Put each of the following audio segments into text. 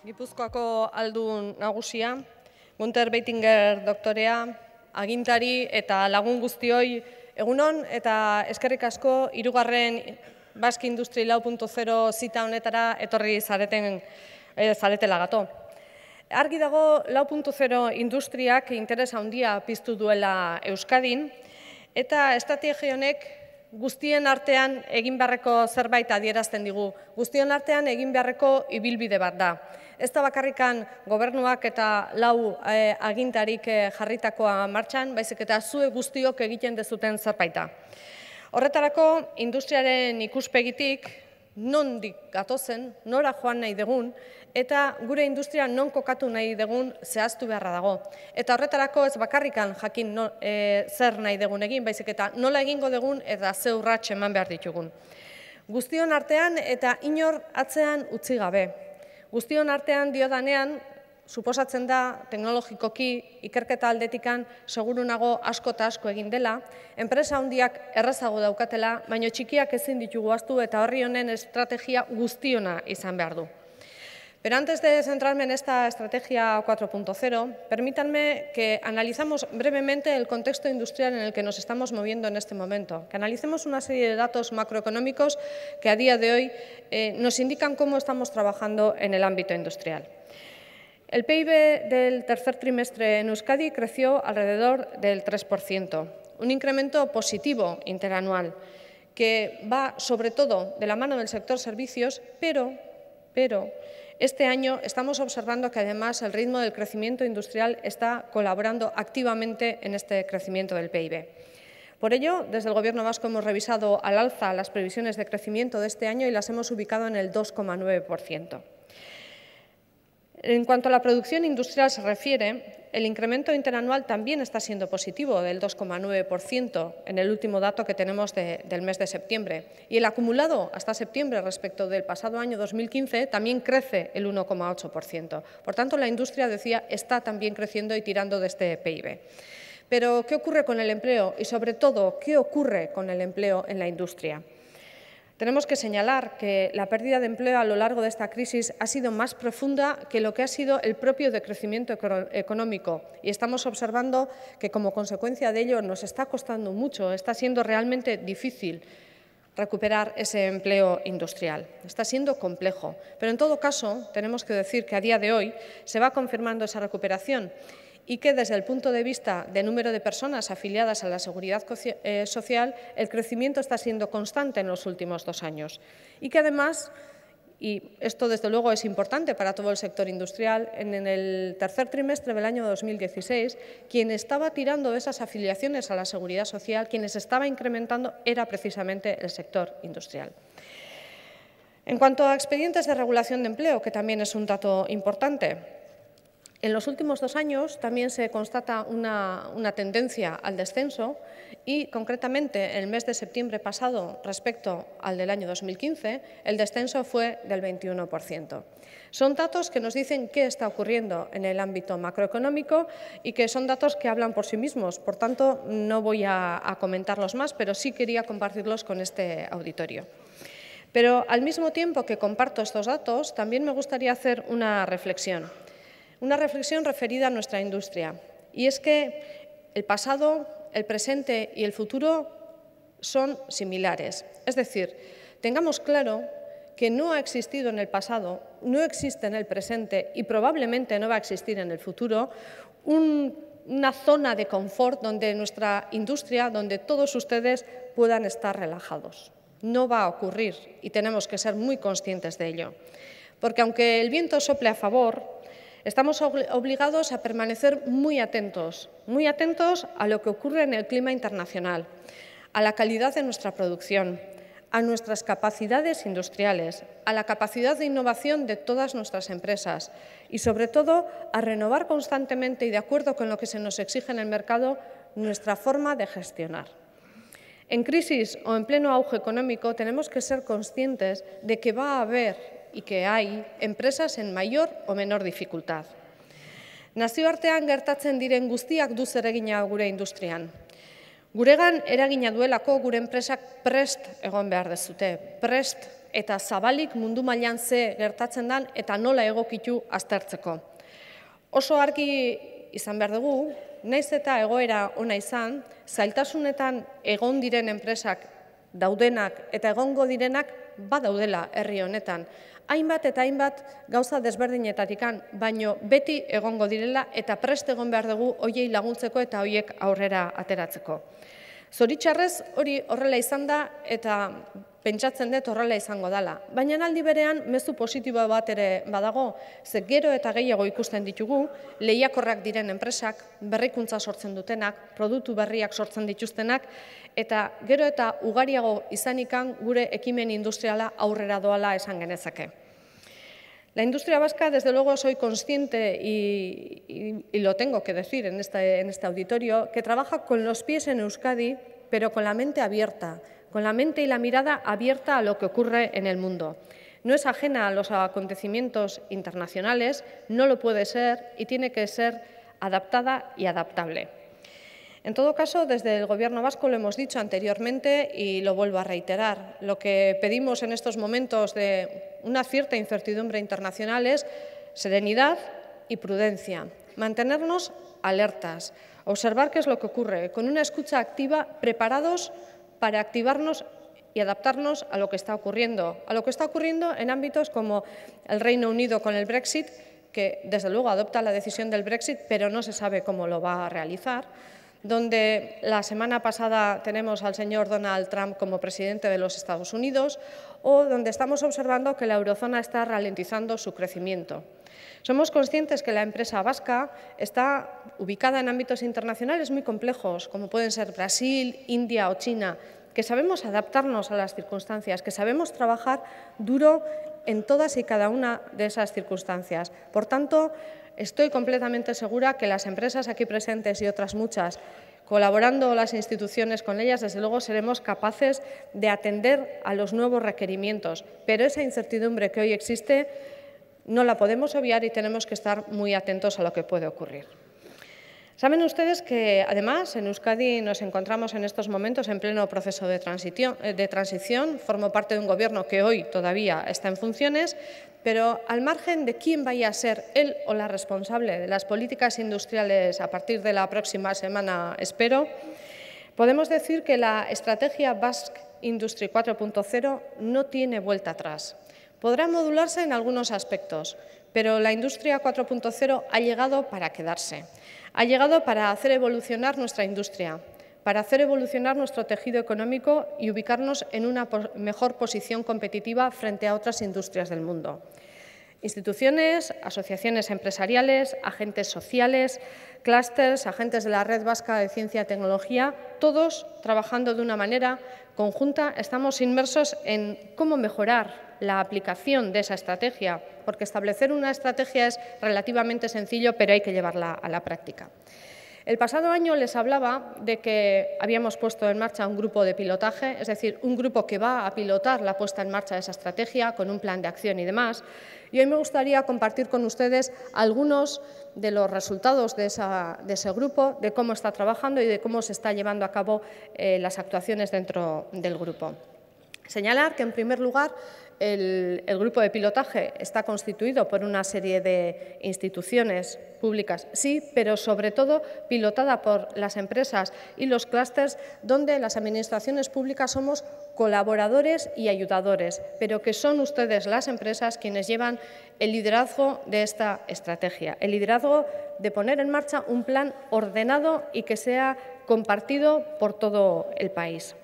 Gipuzkoako aldun nagusia, Gunter Beitinger doktorea, agintari eta lagun guztioi egunon eta eskerrik asko hirugarren Basque Industry 4.0 zita honetara etorri zareten e, zaretela gato. Argi dago 4.0 industriak interesa handia piztu duela Euskadin eta estrategia honek guztien artean egin beharreko zerbait adierazten digu. Guztion artean egin beharreko ibilbide bat da. Ez da bakarrikan gobernuak eta lau eh, agintarik eh, jarritakoa martxan, baizik eta zue guztiok egiten dezuten zerbaita. Horretarako, industriaren ikuspegitik, nondik gatozen, nora joan nahi dugun, eta gure industria non kokatu nahi dugun zehaztu beharra dago. Eta horretarako ez bakarrikan jakin no, e, zer nahi dugun egin, baizik eta nola egingo dugun eta ze urratxe eman behar ditugun. Guztion artean eta inor atzean utzi gabe. Guztion artean diodanean, suposatzen da teknologikoki ikerketa aldetikan seguru nago asko eta asko egin dela, enpresa handiak errazago daukatela, baino txikiak ezin ditugu astu eta horri honen estrategia guztiona izan behar du. Pero antes de centrarme en esta estrategia 4.0, permítanme que analizamos brevemente el contexto industrial en el que nos estamos moviendo en este momento, que analicemos una serie de datos macroeconómicos que a día de hoy eh, nos indican cómo estamos trabajando en el ámbito industrial. El PIB del tercer trimestre en Euskadi creció alrededor del 3%, un incremento positivo interanual que va sobre todo de la mano del sector servicios, pero, pero este año estamos observando que además el ritmo del crecimiento industrial está colaborando activamente en este crecimiento del PIB. Por ello, desde el Gobierno vasco hemos revisado al alza las previsiones de crecimiento de este año y las hemos ubicado en el 2,9%. En cuanto a la producción industrial se refiere, el incremento interanual también está siendo positivo, del 2,9% en el último dato que tenemos de, del mes de septiembre. Y el acumulado hasta septiembre respecto del pasado año 2015 también crece el 1,8%. Por tanto, la industria, decía, está también creciendo y tirando de este PIB. Pero, ¿qué ocurre con el empleo? Y, sobre todo, ¿qué ocurre con el empleo en la industria? Tenemos que señalar que la pérdida de empleo a lo largo de esta crisis ha sido más profunda que lo que ha sido el propio decrecimiento económico. Y estamos observando que como consecuencia de ello nos está costando mucho, está siendo realmente difícil recuperar ese empleo industrial. Está siendo complejo, pero en todo caso tenemos que decir que a día de hoy se va confirmando esa recuperación y que desde el punto de vista de número de personas afiliadas a la seguridad eh, social, el crecimiento está siendo constante en los últimos dos años y que además y esto desde luego es importante para todo el sector industrial, en el tercer trimestre del año 2016, quien estaba tirando esas afiliaciones a la seguridad social, quienes estaba incrementando, era precisamente el sector industrial. En cuanto a expedientes de regulación de empleo, que también es un dato importante, en los últimos dos años también se constata una, tendencia al descenso y, concretamente, en el mes de septiembre pasado, respecto al del año 2015, el descenso fue del 21%. Son datos que nos dicen qué está ocurriendo en el ámbito macroeconómico y que son datos que hablan por sí mismos. Por tanto, no voy a, a comentarlos más, pero sí quería compartirlos con este auditorio. Pero, al mismo tiempo que comparto estos datos, también me gustaría hacer una reflexión. Una reflexión referida a nuestra industria, y es que el pasado, el presente y el futuro son similares. Es decir, tengamos claro que no ha existido en el pasado, no existe en el presente y probablemente no va a existir en el futuro un, una zona de confort donde nuestra industria, donde todos ustedes puedan estar relajados. No va a ocurrir y tenemos que ser muy conscientes de ello. Porque aunque el viento sople a favor, Estamos obligados a permanecer muy atentos, muy atentos a lo que ocurre en el clima internacional, a la calidad de nuestra producción, a nuestras capacidades industriales, a la capacidad de innovación de todas nuestras empresas y, sobre todo, a renovar constantemente y de acuerdo con lo que se nos exige en el mercado nuestra forma de gestionar. En crisis o en pleno auge económico tenemos que ser conscientes de que va a haber y que hay empresas en mayor o menor dificultad. Nazioartean gertatzen diren guztiak du zeregina gure industrian. Guregan eragina duelako gure enpresak prest egon behar dezute, prest eta zabalik mundu mailan ze gertatzen dan eta nola egokitu aztertzeko. Oso argi izan behar dugu, naiz eta egoera ona izan, zailtasunetan egon diren enpresak daudenak eta egongo direnak badaudela herri honetan. Hainbat eta hainbat gauza desberdinetatikan, baino beti egongo direla eta prest egon behar dugu hoiei laguntzeko eta hoiek aurrera ateratzeko. Zoritxarrez hori horrela izan da eta pentsatzen dut horrela izango dela. Baina aldi berean mezu positiboa bat ere badago, ze gero eta gehiago ikusten ditugu, lehiakorrak diren enpresak, berrikuntza sortzen dutenak, produktu berriak sortzen dituztenak, eta gero eta ugariago izanikan gure ekimen industriala aurrera doala esan genezake. La industria vasca, desde luego, soy consciente y, lo tengo que decir en este, en este auditorio, que trabaja con los pies en Euskadi, pero con la mente abierta, con la mente y la mirada abierta a lo que ocurre en el mundo. No es ajena a los acontecimientos internacionales, no lo puede ser y tiene que ser adaptada y adaptable. En todo caso, desde el Gobierno vasco lo hemos dicho anteriormente y lo vuelvo a reiterar. Lo que pedimos en estos momentos de una cierta incertidumbre internacional es serenidad y prudencia, mantenernos alertas, observar qué es lo que ocurre, con una escucha activa, preparados para activarnos y adaptarnos a lo que está ocurriendo, a lo que está ocurriendo en ámbitos como el Reino Unido con el Brexit, que desde luego adopta la decisión del Brexit, pero no se sabe cómo lo va a realizar donde la semana pasada tenemos al señor Donald Trump como presidente de los Estados Unidos o donde estamos observando que la eurozona está ralentizando su crecimiento. Somos conscientes que la empresa vasca está ubicada en ámbitos internacionales muy complejos, como pueden ser Brasil, India o China, que sabemos adaptarnos a las circunstancias, que sabemos trabajar duro en todas y cada una de esas circunstancias. Por tanto, Estoy completamente segura que las empresas aquí presentes y otras muchas, colaborando las instituciones con ellas, desde luego seremos capaces de atender a los nuevos requerimientos. Pero esa incertidumbre que hoy existe no la podemos obviar y tenemos que estar muy atentos a lo que puede ocurrir. Saben ustedes que, además, en Euskadi nos encontramos en estos momentos en pleno proceso de transición, de transición. Formo parte de un gobierno que hoy todavía está en funciones, pero al margen de quién vaya a ser él o la responsable de las políticas industriales a partir de la próxima semana, espero, podemos decir que la estrategia Basque Industry 4.0 no tiene vuelta atrás. Podrá modularse en algunos aspectos, pero la industria 4.0 ha llegado para quedarse. Ha llegado para hacer evolucionar nuestra industria, para hacer evolucionar nuestro tejido económico y ubicarnos en una mejor posición competitiva frente a otras industrias del mundo. Instituciones, asociaciones empresariales, agentes sociales, clústeres, agentes de la Red Vasca de Ciencia y Tecnología, todos trabajando de una manera conjunta, estamos inmersos en cómo mejorar la aplicación de esa estrategia, porque establecer una estrategia es relativamente sencillo, pero hay que llevarla a la práctica. El pasado año les hablaba de que habíamos puesto en marcha un grupo de pilotaje, es decir, un grupo que va a pilotar la puesta en marcha de esa estrategia con un plan de acción y demás. Y hoy me gustaría compartir con ustedes algunos de los resultados de, ese grupo, de cómo está trabajando y de cómo se está llevando a cabo eh, las actuaciones dentro del grupo. Señalar que, en primer lugar, el, grupo de pilotaje está constituido por una serie de instituciones públicas, sí, pero sobre todo pilotada por las empresas y los clústeres, donde las administraciones públicas somos colaboradores y ayudadores, pero que son ustedes, las empresas, quienes llevan el liderazgo de esta estrategia, el liderazgo de poner en marcha un plan ordenado y que sea compartido por todo el país.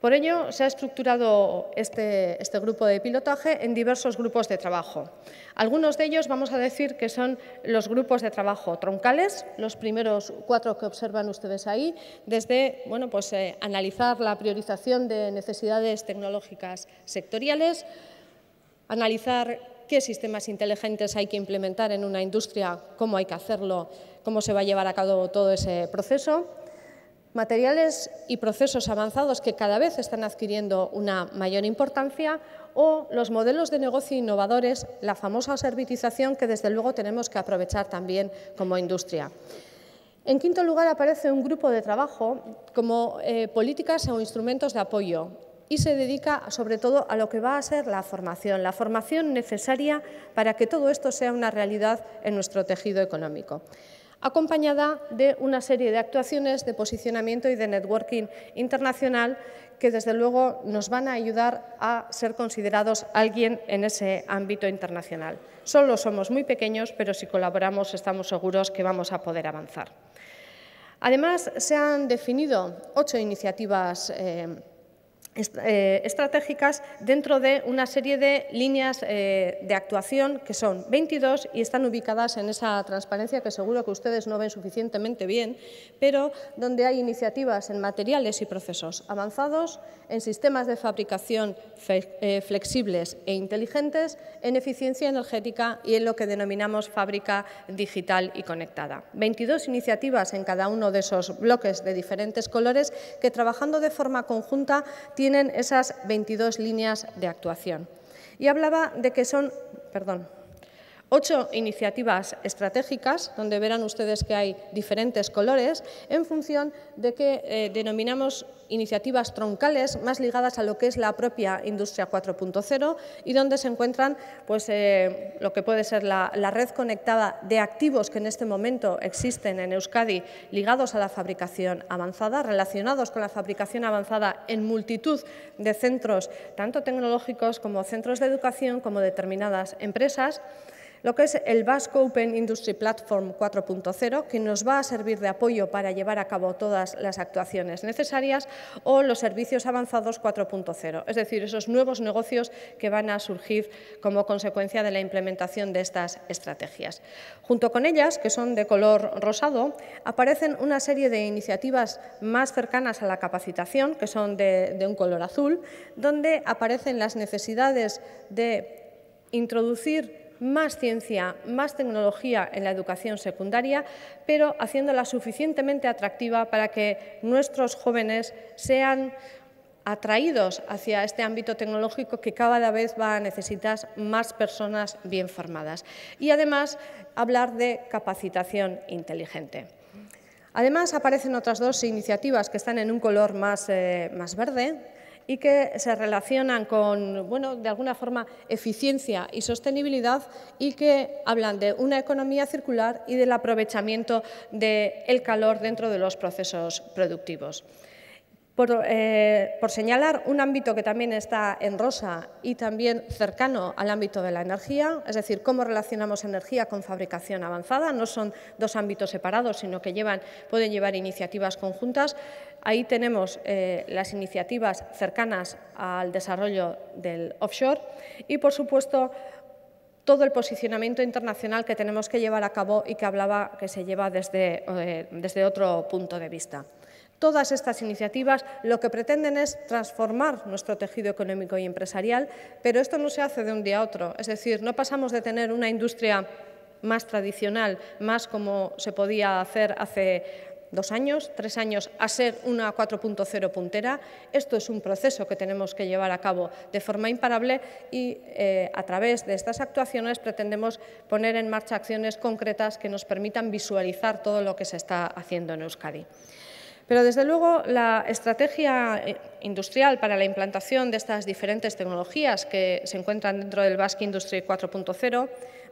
Por ello, se ha estructurado este, este, grupo de pilotaje en diversos grupos de trabajo. Algunos de ellos vamos a decir que son los grupos de trabajo troncales, los primeros cuatro que observan ustedes ahí, desde bueno, pues, eh, analizar la priorización de necesidades tecnológicas sectoriales, analizar qué sistemas inteligentes hay que implementar en una industria, cómo hay que hacerlo, cómo se va a llevar a cabo todo ese proceso, materiales y procesos avanzados que cada vez están adquiriendo una mayor importancia o los modelos de negocio innovadores, la famosa servitización que desde luego tenemos que aprovechar también como industria. En quinto lugar, aparece un grupo de trabajo como eh, políticas o instrumentos de apoyo y se dedica sobre todo a lo que va a ser la formación, la formación necesaria para que todo esto sea una realidad en nuestro tejido económico acompañada de una serie de actuaciones de posicionamiento y de networking internacional que desde luego nos van a ayudar a ser considerados alguien en ese ámbito internacional. Solo somos muy pequeños, pero si colaboramos estamos seguros que vamos a poder avanzar. Además, se han definido ocho iniciativas eh, estratégicas dentro de una serie de líneas eh, de actuación que son 22 y están ubicadas en esa transparencia que seguro que ustedes no ven suficientemente bien, pero donde hay iniciativas en materiales y procesos avanzados, en sistemas de fabricación eh, flexibles e inteligentes, en eficiencia energética y en lo que denominamos fábrica digital y conectada. 22 iniciativas en cada uno de esos bloques de diferentes colores que trabajando de forma conjunta tienen esas 22 líneas de actuación. Y hablaba de que son, perdón, ocho iniciativas estratégicas, donde verán ustedes que hay diferentes colores, en función de que eh, denominamos iniciativas troncales más ligadas a lo que es la propia industria 4.0 y donde se encuentran pues, eh, lo que puede ser la, la, red conectada de activos que en este momento existen en Euskadi ligados a la fabricación avanzada, relacionados con la fabricación avanzada en multitud de centros, tanto tecnológicos como centros de educación, como determinadas empresas lo que es el Basque Open Industry Platform 4.0, que nos va a servir de apoyo para llevar a cabo todas las actuaciones necesarias, o los servicios avanzados 4.0, es decir, esos nuevos negocios que van a surgir como consecuencia de la implementación de estas estrategias. Junto con ellas, que son de color rosado, aparecen una serie de iniciativas más cercanas a la capacitación, que son de, de un color azul, donde aparecen las necesidades de introducir más ciencia, más tecnología en la educación secundaria, pero haciéndola suficientemente atractiva para que nuestros jóvenes sean atraídos hacia este ámbito tecnológico que cada vez va a necesitar más personas bien formadas. Y además hablar de capacitación inteligente. Además aparecen otras dos iniciativas que están en un color más, eh, más verde, y que se relacionan con, bueno, de alguna forma, eficiencia y sostenibilidad y que hablan de una economía circular y del aprovechamiento del calor dentro de los procesos productivos. Eh, por, señalar un ámbito que también está en rosa y también cercano al ámbito de la energía, es decir, cómo relacionamos energía con fabricación avanzada, no son dos ámbitos separados, sino que llevan, pueden llevar iniciativas conjuntas. Ahí tenemos eh, las iniciativas cercanas al desarrollo del offshore y, por supuesto, todo el posicionamiento internacional que tenemos que llevar a cabo y que hablaba que se lleva eh, desde otro punto de vista. Todas estas iniciativas lo que pretenden es transformar nuestro tejido económico y empresarial, pero esto no se hace de un día a otro. Es decir, no pasamos de tener una industria más tradicional, más como se podía hacer hace dos años, tres años, a ser una 4.0 puntera. Esto es un proceso que tenemos que llevar a cabo de forma imparable y eh, a través de estas actuaciones pretendemos poner en marcha acciones concretas que nos permitan visualizar todo lo que se está haciendo en Euskadi. Pero, desde luego, la estrategia eh, industrial para la implantación de estas diferentes tecnologías que se encuentran dentro del Basque Industry 4.0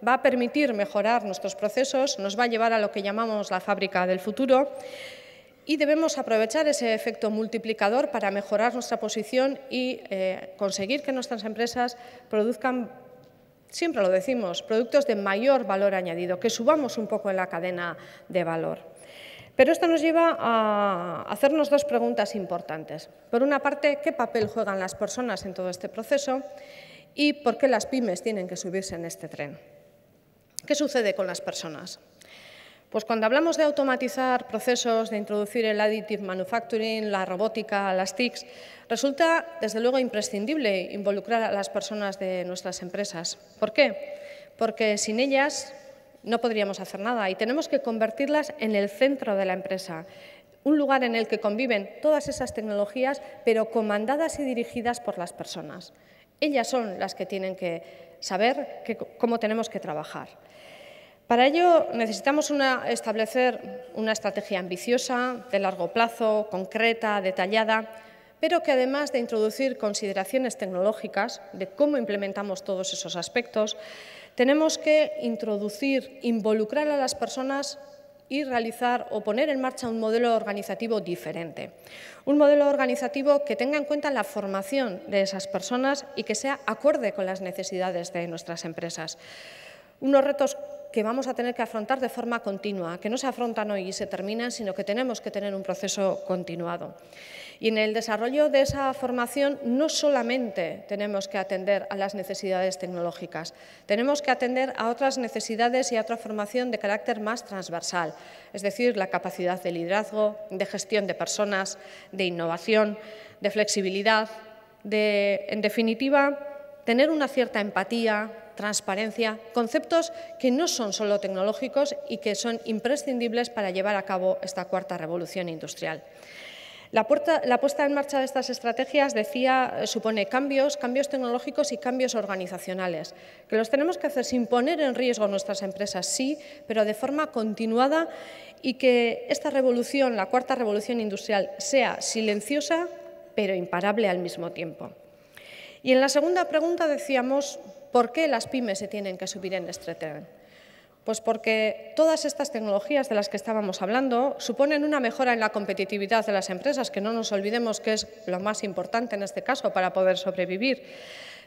va a permitir mejorar nuestros procesos, nos va a llevar a lo que llamamos la fábrica del futuro y debemos aprovechar ese efecto multiplicador para mejorar nuestra posición y eh, conseguir que nuestras empresas produzcan siempre lo decimos, productos de mayor valor añadido, que subamos un poco en la cadena de valor. Pero esto nos lleva a hacernos dos preguntas importantes. Por una parte, ¿qué papel juegan las personas en todo este proceso? ¿Y por qué las pymes tienen que subirse en este tren? ¿Qué sucede con las personas? Pues cuando hablamos de automatizar procesos, de introducir el additive manufacturing, la robótica, las TICs, resulta desde luego imprescindible involucrar a las personas de nuestras empresas. ¿Por qué? Porque sin ellas no podríamos hacer nada y tenemos que convertirlas en el centro de la empresa, un lugar en el que conviven todas esas tecnologías, pero comandadas y dirigidas por las personas. Ellas son las que tienen que saber cómo tenemos que trabajar. Para ello necesitamos establecer una estrategia ambiciosa, de largo plazo, concreta, detallada, pero que además de introducir consideraciones tecnológicas de cómo implementamos todos esos aspectos, tenemos que introducir, involucrar a las personas y realizar o poner en marcha un modelo organizativo diferente. Un modelo organizativo que tenga en cuenta la formación de esas personas y que sea acorde con las necesidades de nuestras empresas. Unos retos que vamos a tener que afrontar de forma continua, que no se afrontan hoy y se terminan, sino que tenemos que tener un proceso continuado. Y en el desarrollo de esa formación no solamente tenemos que atender a las necesidades tecnológicas, tenemos que atender a otras necesidades y a otra formación de carácter más transversal, es decir, la capacidad de liderazgo, de gestión de personas, de innovación, de flexibilidad, de, en definitiva, tener una cierta empatía, transparencia, conceptos que no son solo tecnológicos y que son imprescindibles para llevar a cabo esta cuarta revolución industrial. La, puesta en marcha de estas estrategias, decía, supone cambios, cambios tecnológicos y cambios organizacionales, que los tenemos que hacer sin poner en riesgo nuestras empresas, sí, pero de forma continuada y que esta revolución, la cuarta revolución industrial, sea silenciosa, pero imparable al mismo tiempo. Y en la segunda pregunta decíamos, ¿por qué las pymes se tienen que subir en este tren? Pues porque todas estas tecnologías de las que estábamos hablando suponen una mejora en la competitividad de las empresas, que no nos olvidemos que es lo más importante en este caso para poder sobrevivir.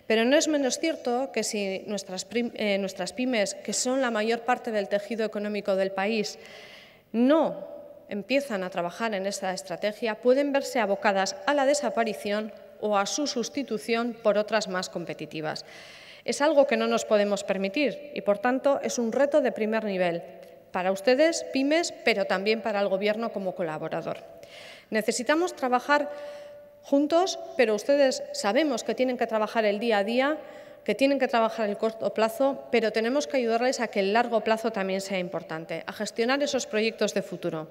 Pero no es menos cierto que si nuestras, eh, nuestras pymes, que son la mayor parte del tejido económico del país, no empiezan a trabajar en esta estrategia, pueden verse abocadas a la desaparición o a su sustitución por otras más competitivas. Es algo que no nos podemos permitir y, por tanto, es un reto de primer nivel para ustedes, pymes, pero también para el Gobierno como colaborador. Necesitamos trabajar juntos, pero ustedes sabemos que tienen que trabajar el día a día, que tienen que trabajar el corto plazo, pero tenemos que ayudarles a que el largo plazo también sea importante, a gestionar esos proyectos de futuro.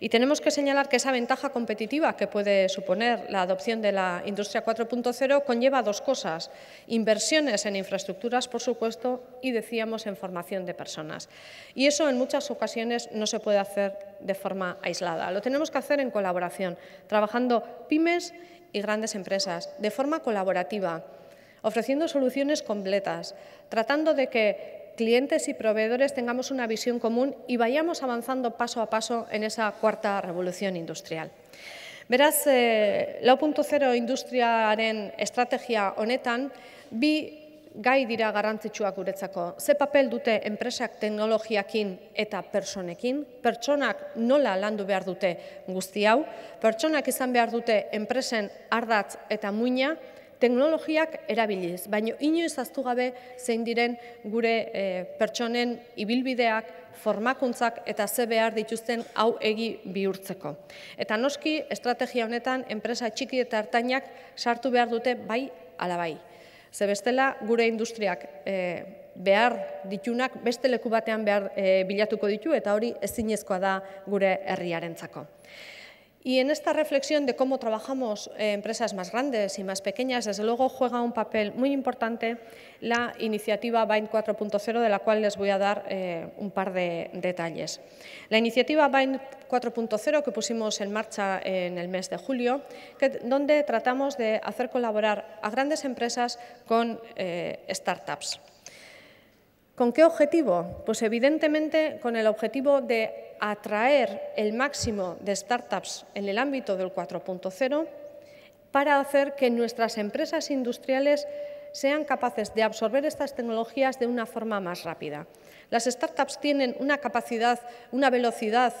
Y tenemos que señalar que esa ventaja competitiva que puede suponer la adopción de la industria 4.0 conlleva dos cosas, inversiones en infraestructuras, por supuesto, y decíamos en formación de personas. Y eso en muchas ocasiones no se puede hacer de forma aislada, lo tenemos que hacer en colaboración, trabajando pymes y grandes empresas, de forma colaborativa, ofreciendo soluciones completas, tratando de que clientes y proveedores tengamos una visión común y vayamos avanzando paso a paso en esa cuarta revolución industrial. Beraz, eh, lau puntu zero industriaren estrategia honetan, bi gai dira garrantzitsuak guretzako. Ze papel dute enpresak teknologiakin eta personekin, pertsonak nola landu behar dute guzti hau, pertsonak izan behar dute enpresen ardatz eta muina, teknologiak erabiliz, baino inoiz aztu gabe zein diren gure e, pertsonen ibilbideak, formakuntzak eta ze behar dituzten hau egi bihurtzeko. Eta noski, estrategia honetan, enpresa txiki eta hartainak sartu behar dute bai ala bai. Ze bestela, gure industriak e, behar ditunak beste leku batean behar e, bilatuko ditu eta hori ezinezkoa da gure herriarentzako. Y en esta reflexión de cómo trabajamos en empresas más grandes y más pequeñas, desde luego juega un papel muy importante la iniciativa BIND 4.0, de la cual les voy a dar eh, un par de detalles. La iniciativa BIND 4.0 que pusimos en marcha en el mes de julio, donde tratamos de hacer colaborar a grandes empresas con eh, startups. ¿Con qué objetivo? Pues evidentemente con el objetivo de atraer el máximo de startups en el ámbito del 4.0 para hacer que nuestras empresas industriales sean capaces de absorber estas tecnologías de una forma más rápida. Las startups tienen una capacidad, una velocidad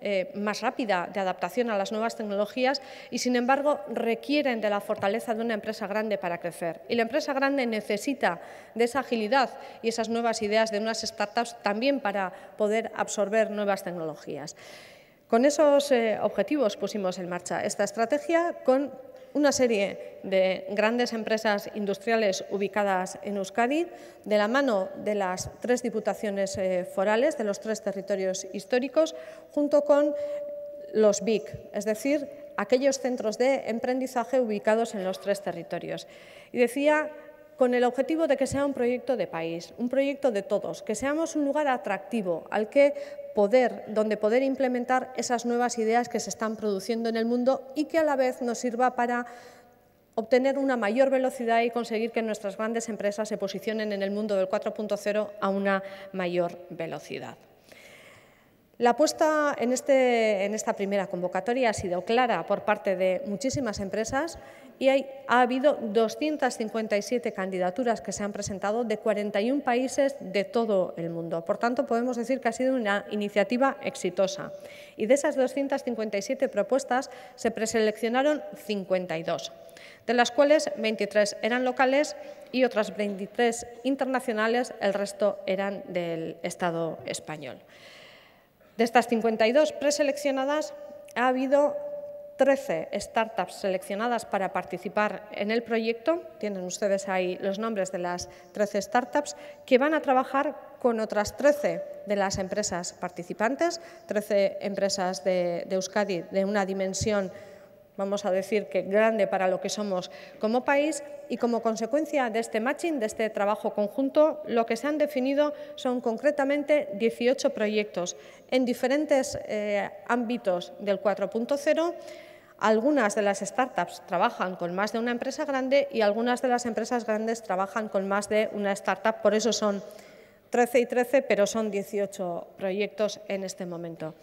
eh, más rápida de adaptación a las nuevas tecnologías y, sin embargo, requieren de la fortaleza de una empresa grande para crecer. Y la empresa grande necesita de esa agilidad y esas nuevas ideas de unas startups también para poder absorber nuevas tecnologías. Con esos eh, objetivos pusimos en marcha esta estrategia con una serie de grandes empresas industriales ubicadas en Euskadi, de la mano de las tres diputaciones eh, forales, de los tres territorios históricos, junto con los BIC, es decir, aquellos centros de emprendizaje ubicados en los tres territorios. Y decía con el objetivo de que sea un proyecto de país, un proyecto de todos, que seamos un lugar atractivo al que poder, donde poder implementar esas nuevas ideas que se están produciendo en el mundo y que a la vez nos sirva para obtener una mayor velocidad y conseguir que nuestras grandes empresas se posicionen en el mundo del 4.0 a una mayor velocidad. La apuesta en, este, en, esta primera convocatoria ha sido clara por parte de muchísimas empresas y ha habido 257 candidaturas que se han presentado de 41 países de todo el mundo. Por tanto, podemos decir que ha sido una iniciativa exitosa. Y de esas 257 propuestas se preseleccionaron 52, de las cuales 23 eran locales y otras 23 internacionales, el resto eran del Estado español. De estas 52 preseleccionadas, ha habido 13 startups seleccionadas para participar en el proyecto. Tienen ustedes ahí los nombres de las 13 startups que van a trabajar con otras 13 de las empresas participantes, 13 empresas de, de Euskadi de una dimensión vamos a decir que grande para lo que somos como país y como consecuencia de este matching, de este trabajo conjunto, lo que se han definido son concretamente 18 proyectos en diferentes eh, ámbitos del 4.0 algunas de las startups trabajan con más de una empresa grande y algunas de las empresas grandes trabajan con más de una startup, por eso son 13 y 13, pero son 18 proyectos en este momento.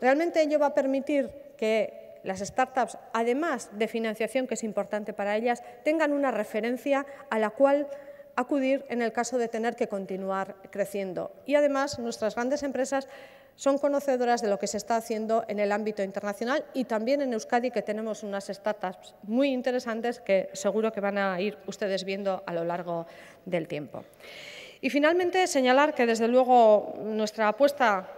Realmente ello va a permitir que las startups, además de financiación, que es importante para ellas, tengan una referencia a la cual acudir en el caso de tener que continuar creciendo. Y además, nuestras grandes empresas son conocedoras de lo que se está haciendo en el ámbito internacional y también en Euskadi, que tenemos unas startups muy interesantes que seguro que van a ir ustedes viendo a lo largo del tiempo. Y finalmente, señalar que desde luego nuestra apuesta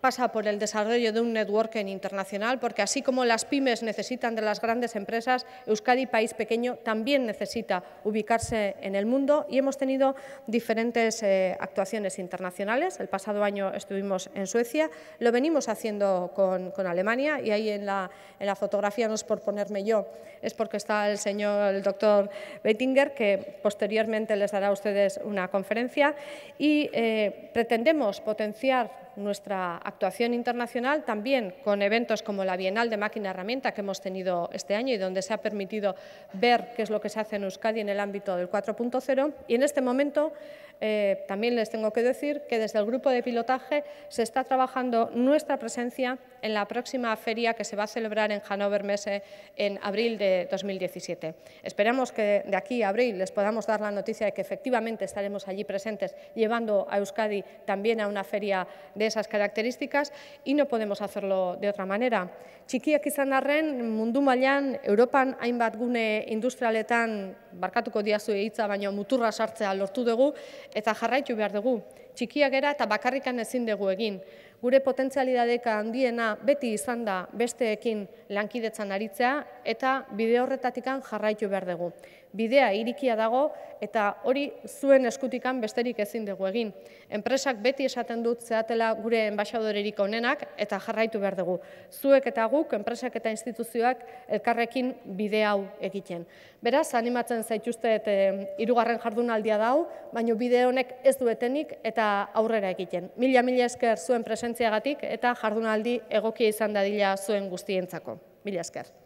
pasa por el desarrollo de un networking internacional, porque así como las pymes necesitan de las grandes empresas, Euskadi, país pequeño, también necesita ubicarse en el mundo y hemos tenido diferentes eh, actuaciones internacionales. El pasado año estuvimos en Suecia, lo venimos haciendo con, Alemania y ahí en la, en la, fotografía no es por ponerme yo, es porque está el señor, el doctor Beitinger, que posteriormente les dará a ustedes una conferencia y eh, pretendemos potenciar nuestra actuación internacional también con eventos como la Bienal de Máquina Herramienta que hemos tenido este año y donde se ha permitido ver qué es lo que se hace en Euskadi en el ámbito del 4.0 y en este momento eh, también les tengo que decir que desde el grupo de pilotaje se está trabajando nuestra presencia en la próxima feria que se va a celebrar en Hannover Messe en abril de 2017. Esperamos que de aquí a abril les podamos dar la noticia de que efectivamente estaremos allí presentes llevando a Euskadi también a una feria de esas características y no podemos hacerlo de otra manera. Txikiak izan arren, mundu mailan Europan hainbat gune industrialetan barkatuko diazu hitza baino muturra sartzea lortu dugu eta jarraitu behar dugu. Txikiak era eta bakarrikan ezin dugu egin. Gure potentzialidadeka handiena beti izan da besteekin lankidetzan aritzea eta bide horretatikan jarraitu behar dugu. Bidea irikia dago eta hori zuen eskutikan besterik ezin dugu egin. Enpresak beti esaten dut zeatela gure enbaixadorerik onenak eta jarraitu behar dugu. Zuek eta guk, enpresak eta instituzioak elkarrekin bide hau egiten. Beraz, animatzen zaituzte eta irugarren jardunaldia dau, baina bide honek ez duetenik eta aurrera egiten. Mila-mila esker zuen presentziagatik eta jardunaldi egokia izan dadila zuen guztientzako. Mila esker.